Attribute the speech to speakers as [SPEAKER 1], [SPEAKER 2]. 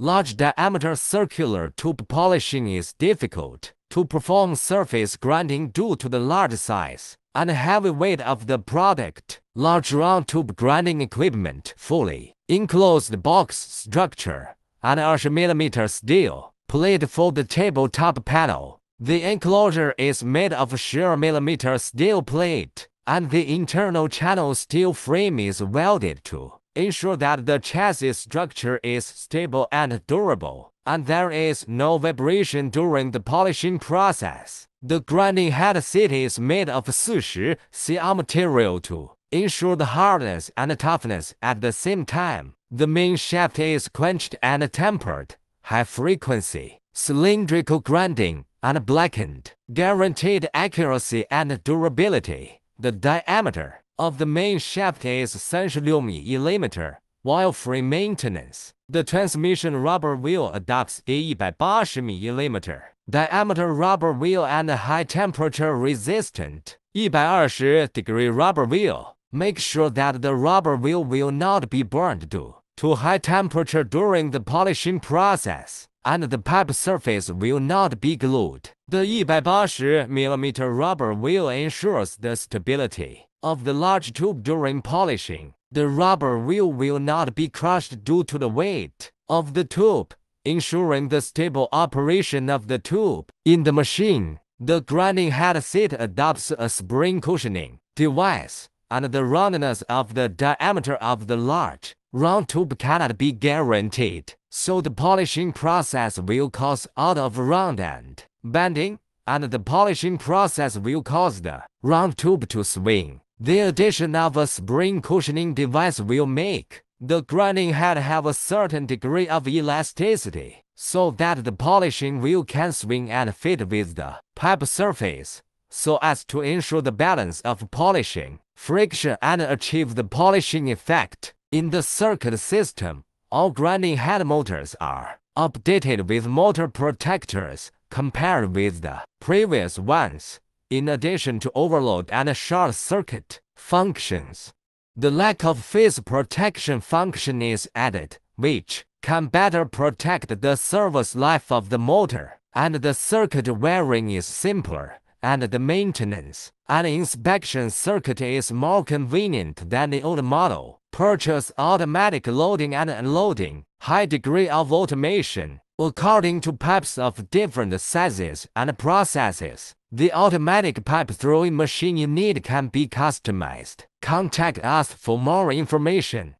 [SPEAKER 1] Large diameter circular tube polishing is difficult to perform surface grinding due to the large size and heavy weight of the product. Large round tube grinding equipment, fully enclosed box structure, and 20 mm steel plate for the tabletop panel. The enclosure is made of sheer millimeter steel plate, and the internal channel steel frame is welded to ensure that the chassis structure is stable and durable, and there is no vibration during the polishing process. The grinding head seat is made of 40 Cr material to ensure the hardness and toughness at the same time. The main shaft is quenched and tempered, high frequency, cylindrical grinding, and blackened, guaranteed accuracy and durability. The diameter of the main shaft is 36 mm, while free maintenance. The transmission rubber wheel adopts a 180 mm diameter rubber wheel and high temperature resistant 120 degree rubber wheel. Make sure that the rubber wheel will not be burned due to high temperature during the polishing process, and the pipe surface will not be glued. The 180 mm rubber wheel ensures the stability of the large tube during polishing. The rubber wheel will not be crushed due to the weight of the tube, ensuring the stable operation of the tube. In the machine, the grinding head seat adopts a spring cushioning device, and the roundness of the diameter of the large round tube cannot be guaranteed, so the polishing process will cause out of round end bending, and the polishing process will cause the round tube to swing. The addition of a spring cushioning device will make the grinding head have a certain degree of elasticity, so that the polishing wheel can swing and fit with the pipe surface, so as to ensure the balance of polishing, friction and achieve the polishing effect. In the circuit system, all grinding head motors are updated with motor protectors compared with the previous ones in addition to overload and short circuit functions. The lack of phase protection function is added, which can better protect the service life of the motor, and the circuit wiring is simpler, and the maintenance and inspection circuit is more convenient than the old model. Purchase automatic loading and unloading, high degree of automation, according to pipes of different sizes and processes. The automatic pipe throwing machine you need can be customized. Contact us for more information.